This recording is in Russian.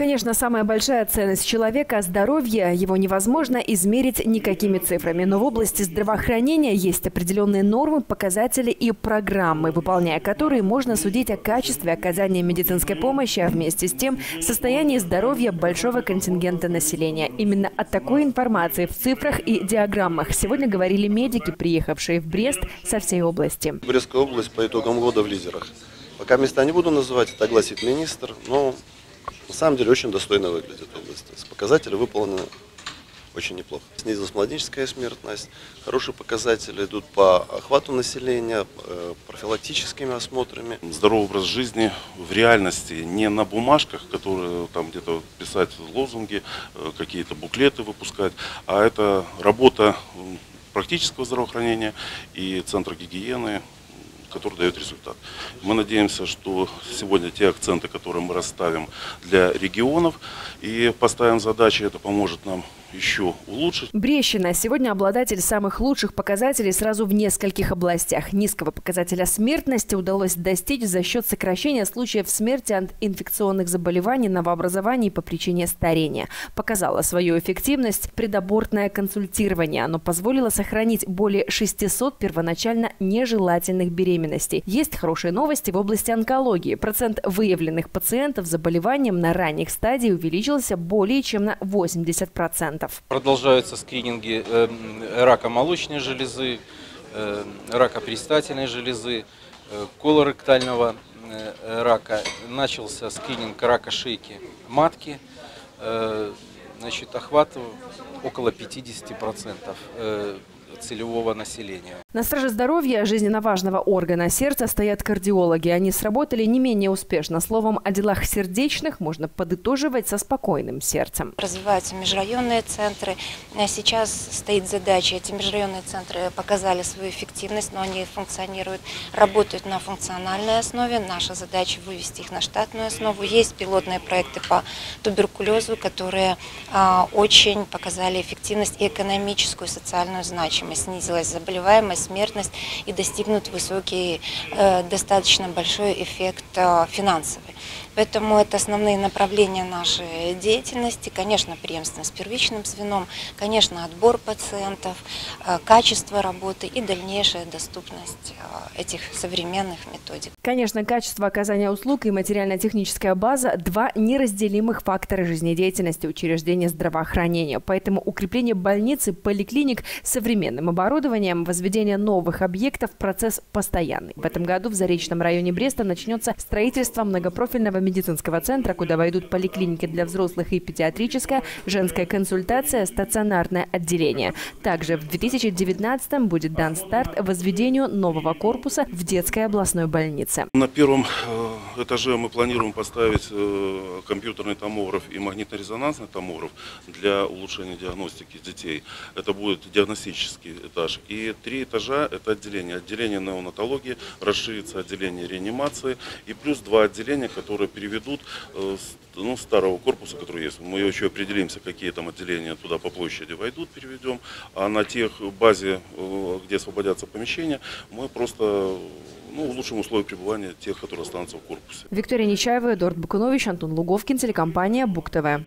Конечно, самая большая ценность человека – здоровье. Его невозможно измерить никакими цифрами. Но в области здравоохранения есть определенные нормы, показатели и программы, выполняя которые можно судить о качестве оказания медицинской помощи, а вместе с тем – состоянии здоровья большого контингента населения. Именно о такой информации в цифрах и диаграммах сегодня говорили медики, приехавшие в Брест со всей области. Брестская область по итогам года в лидерах. Пока места не буду называть, это огласит министр, но на самом деле очень достойно выглядит область. Показатели выполнены очень неплохо. Снизилась младенческая смертность, хорошие показатели идут по охвату населения, э, профилактическими осмотрами. Здоровый образ жизни в реальности, не на бумажках, которые там где-то писать лозунги, э, какие-то буклеты выпускать, а это работа практического здравоохранения и центра гигиены, который дает результат. Мы надеемся, что сегодня те акценты, которые мы расставим для регионов и поставим задачи, это поможет нам еще улучшить. Брещина сегодня обладатель самых лучших показателей сразу в нескольких областях. Низкого показателя смертности удалось достичь за счет сокращения случаев смерти от инфекционных заболеваний новообразований по причине старения. Показало свою эффективность предабортное консультирование. Оно позволило сохранить более 600 первоначально нежелательных беременностей. Есть хорошие новости в области онкологии. Процент выявленных пациентов с заболеванием на ранних стадиях увеличился более чем на 80% пациентов. Продолжаются скрининги э, рака молочной железы, э, рака предстательной железы, э, колоректального рака. Начался скрининг рака шейки матки. Значит, охват около 50% целевого населения. На страже здоровья жизненно важного органа сердца стоят кардиологи. Они сработали не менее успешно. Словом, о делах сердечных можно подытоживать со спокойным сердцем. Развиваются межрайонные центры. Сейчас стоит задача, эти межрайонные центры показали свою эффективность, но они функционируют, работают на функциональной основе. Наша задача вывести их на штатную основу. Есть пилотные проекты по туберкулезу, которые а, очень показали эффективность и экономическую, и социальную значимость заболеваемость, снизилась заболеваемость, смертность и достигнут высокий, э, достаточно большой эффект э, финансовый. Поэтому это основные направления нашей деятельности. Конечно, преемственность с первичным звеном, конечно, отбор пациентов, э, качество работы и дальнейшая доступность этих современных методик. Конечно, качество оказания услуг и материально-техническая база – два неразделимых фактора жизнедеятельности учреждения здравоохранения. Поэтому укрепление больницы, поликлиник современным оборудованием, возведение новых объектов – процесс постоянный. В этом году в Заречном районе Бреста начнется строительство многопрофильного медицинского центра, куда войдут поликлиники для взрослых и педиатрическая, женская консультация, стационарное отделение. Также в 2019 будет дан старт возведению нового корпуса в детской областной больнице. На первом э, этаже мы планируем поставить э, компьютерный томограф и магнитно-резонансный томограф для улучшения диагностики детей. Это будет диагностический этаж. И три этажа – это отделение. Отделение неонатологии, расширится отделение реанимации и плюс два отделения, которые переведут э, ну, старого корпуса, который есть. Мы еще определимся, какие там отделения туда по площади войдут, переведем. А на тех базе, э, где освободятся помещения, мы просто ну, улучшим условия пребывания тех, которые останутся в корпусе. Виктория Нечаева, Эдуард Бакунович, Антон Луговкин, телекомпания Бук-ТВ.